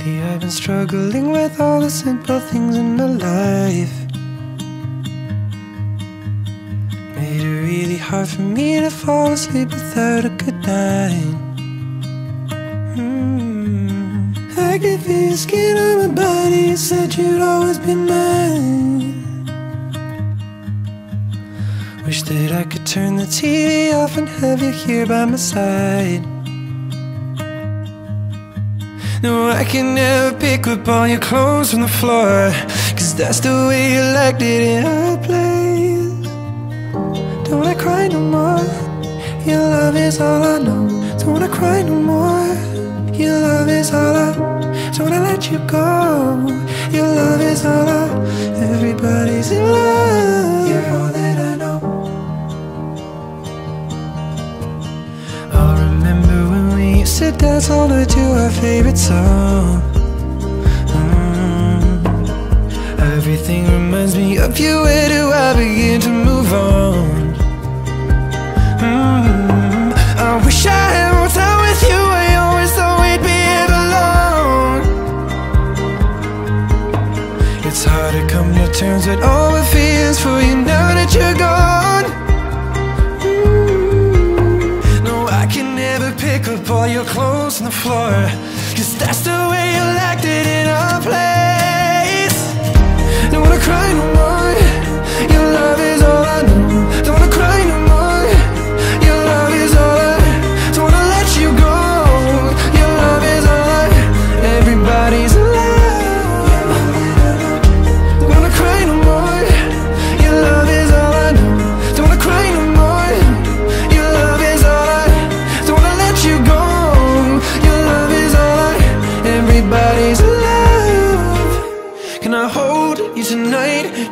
Lately I've been struggling with all the simple things in my life. Made it really hard for me to fall asleep without a good night. Mm. I could feel your skin on my body, you said you'd always be mine. Wish that I could turn the TV off and have you here by my side no, I can never pick up all your clothes from the floor Cause that's the way you liked it in our place. Don't wanna cry no more. Your love is all I know. Don't wanna cry no more. Your love is all I Don't wanna let you go. Your love is all I dance all night to our favorite song mm. Everything reminds me of you, where do I begin to move on? Mm. I wish I had more time with you, I always thought we'd be here alone It's hard to come to terms with all the feelings for you up all your clothes on the floor. Cause that's the way you liked it in our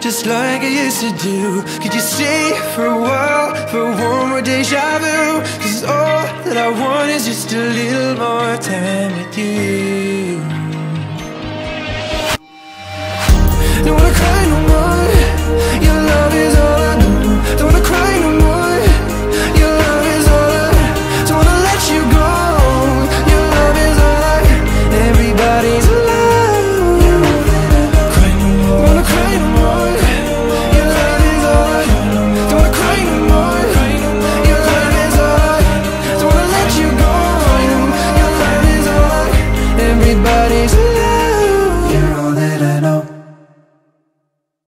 Just like I used to do. Could you stay for a while For one more deja vu? Cause all that I want is just a little more time with you everybody's